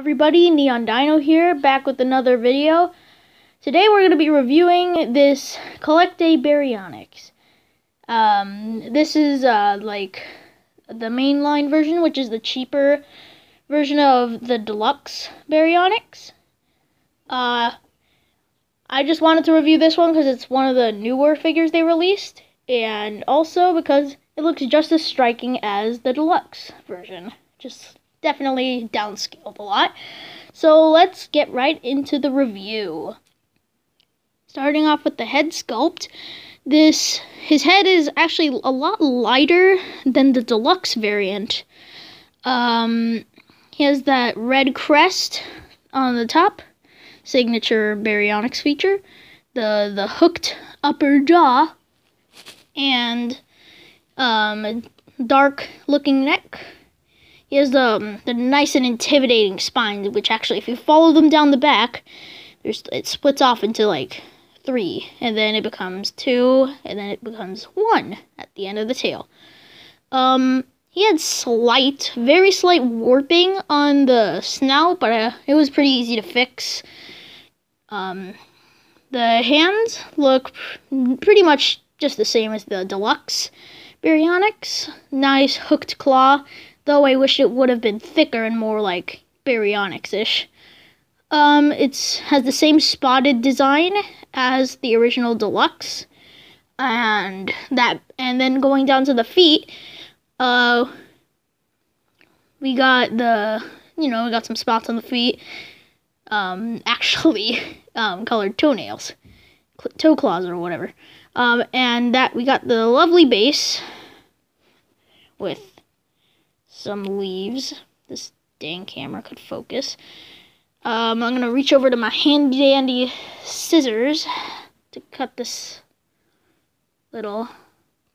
everybody, Neon Dino here, back with another video. Today we're going to be reviewing this Collecta Baryonyx. Um, this is uh, like the mainline version, which is the cheaper version of the deluxe Baryonyx. Uh, I just wanted to review this one because it's one of the newer figures they released, and also because it looks just as striking as the deluxe version. Just definitely downscaled a lot. So let's get right into the review. Starting off with the head sculpt, this his head is actually a lot lighter than the deluxe variant. Um, he has that red crest on the top, signature baryonyx feature, the the hooked upper jaw, and um, dark looking neck he has the, um, the nice and intimidating spine, which actually, if you follow them down the back, there's it splits off into like three, and then it becomes two, and then it becomes one at the end of the tail. Um, he had slight, very slight warping on the snout, but uh, it was pretty easy to fix. Um, the hands look pretty much just the same as the deluxe Baryonyx. Nice hooked claw though I wish it would have been thicker and more like baryonyx-ish. Um, it has the same spotted design as the original deluxe, and that, and then going down to the feet, uh, we got the, you know, we got some spots on the feet, um, actually, um, colored toenails, toe claws or whatever, um, and that we got the lovely base with some leaves. This dang camera could focus. Um, I'm going to reach over to my handy dandy scissors to cut this little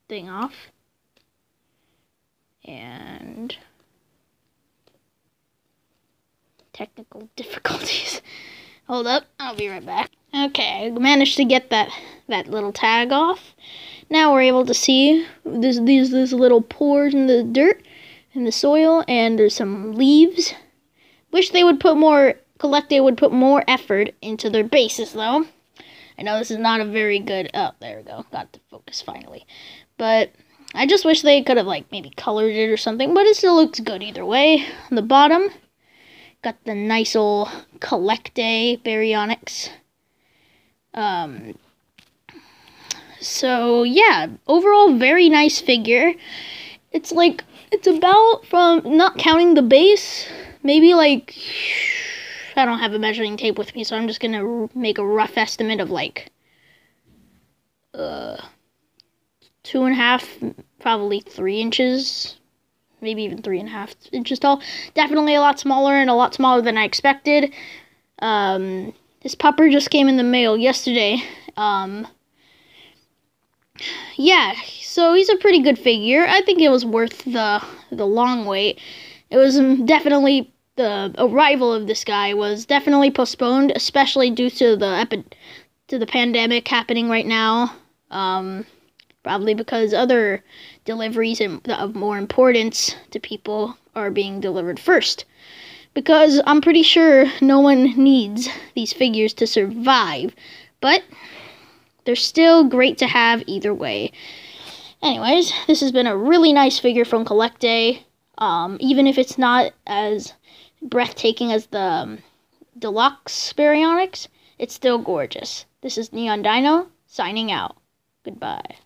thing off. And technical difficulties. Hold up, I'll be right back. Okay, I managed to get that that little tag off. Now we're able to see this, these these little pores in the dirt in the soil and there's some leaves. Wish they would put more, Collecta would put more effort into their bases though. I know this is not a very good, oh, there we go, got the focus finally. But I just wish they could have like maybe colored it or something, but it still looks good either way. On the bottom, got the nice old Collecta Baryonyx. Um, so yeah, overall very nice figure. It's like it's about from not counting the base, maybe like I don't have a measuring tape with me, so I'm just gonna make a rough estimate of like uh two and a half, probably three inches, maybe even three and a half inches tall. Definitely a lot smaller and a lot smaller than I expected. Um, this pupper just came in the mail yesterday. Um, yeah, so he's a pretty good figure. I think it was worth the the long wait. It was um, definitely the arrival of this guy was definitely postponed, especially due to the epi- to the pandemic happening right now. Um, probably because other deliveries of more importance to people are being delivered first. Because I'm pretty sure no one needs these figures to survive, but they're still great to have either way. Anyways, this has been a really nice figure from Collecta. Um, even if it's not as breathtaking as the um, deluxe Baryonyx, it's still gorgeous. This is Neon Dino, signing out. Goodbye.